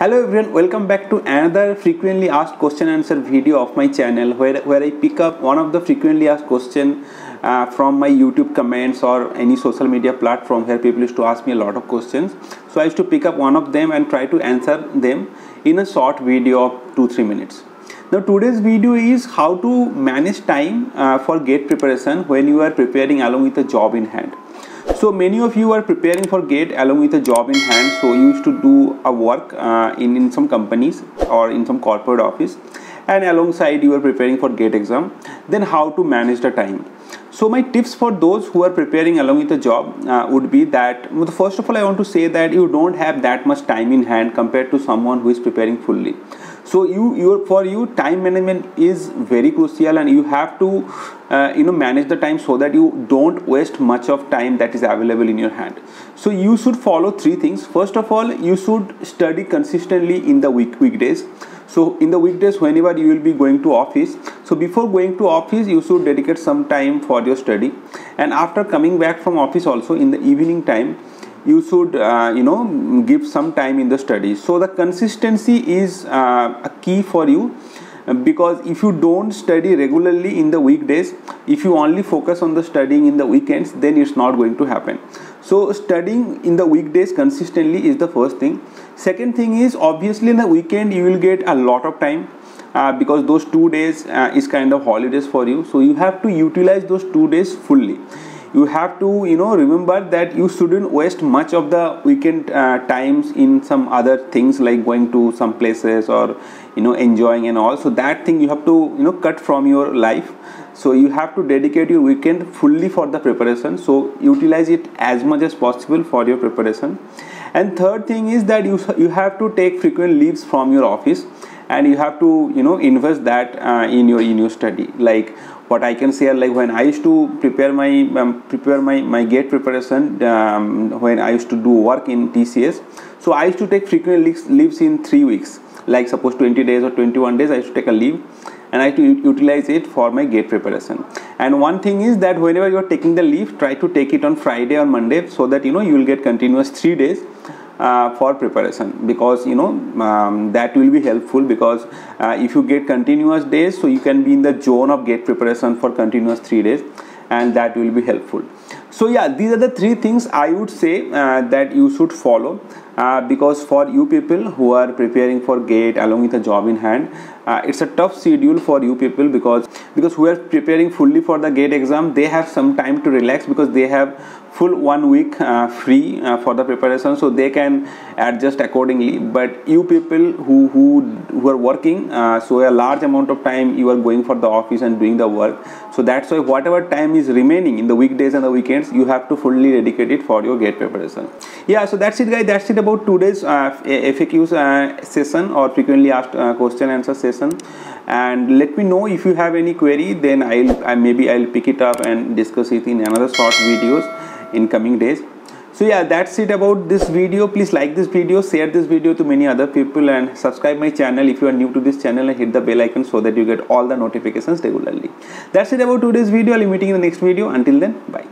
Hello everyone, welcome back to another frequently asked question answer video of my channel where, where I pick up one of the frequently asked question uh, from my YouTube comments or any social media platform where people used to ask me a lot of questions. So I used to pick up one of them and try to answer them in a short video of 2-3 minutes. Now today's video is how to manage time uh, for gate preparation when you are preparing along with a job in hand so many of you are preparing for gate along with a job in hand so you used to do a work uh, in, in some companies or in some corporate office and alongside you are preparing for gate exam. Then how to manage the time? So my tips for those who are preparing along with a job uh, would be that well, first of all i want to say that you don't have that much time in hand compared to someone who is preparing fully so you your for you time management is very crucial and you have to uh, you know manage the time so that you don't waste much of time that is available in your hand. So you should follow three things. First of all you should study consistently in the week weekdays. So in the weekdays whenever you will be going to office so before going to office you should dedicate some time for your study. And after coming back from office also in the evening time you should uh, you know give some time in the study. So the consistency is uh, a key for you because if you don't study regularly in the weekdays if you only focus on the studying in the weekends then it's not going to happen. So studying in the weekdays consistently is the first thing. Second thing is obviously in the weekend you will get a lot of time uh, because those two days uh, is kind of holidays for you. So you have to utilize those two days fully you have to you know remember that you shouldn't waste much of the weekend uh, times in some other things like going to some places or you know enjoying and all. So that thing you have to you know cut from your life. So you have to dedicate your weekend fully for the preparation. So utilize it as much as possible for your preparation. And third thing is that you you have to take frequent leaves from your office and you have to you know invest that uh, in your in your study. Like what I can say like when I used to prepare my um, prepare my my gate preparation um, when I used to do work in TCS so I used to take frequent leaves, leaves in three weeks. Like suppose 20 days or 21 days I used to take a leave and I used to utilize it for my gate preparation. And one thing is that whenever you are taking the leave, try to take it on Friday or Monday so that you know you will get continuous three days uh, for preparation because you know um, that will be helpful because uh, if you get continuous days so you can be in the zone of gate preparation for continuous three days and that will be helpful. So yeah these are the three things i would say uh, that you should follow uh, because for you people who are preparing for gate along with a job in hand uh, it's a tough schedule for you people because because who are preparing fully for the gate exam they have some time to relax because they have full one week uh, free uh, for the preparation. So they can adjust accordingly. But you people who who, who are working uh, so a large amount of time you are going for the office and doing the work. So that's why whatever time is remaining in the weekdays and the weekends you have to fully dedicate it for your gate preparation. Yeah so that's it guys. That's it about today's uh, faqs uh, session or frequently asked uh, question answer session. And let me know if you have any query then i'll I, maybe i'll pick it up and discuss it in another short videos in coming days. So yeah that's it about this video. Please like this video share this video to many other people and subscribe my channel if you are new to this channel and hit the bell icon so that you get all the notifications regularly. That's it about today's video. I'll be meeting in the next video. Until then bye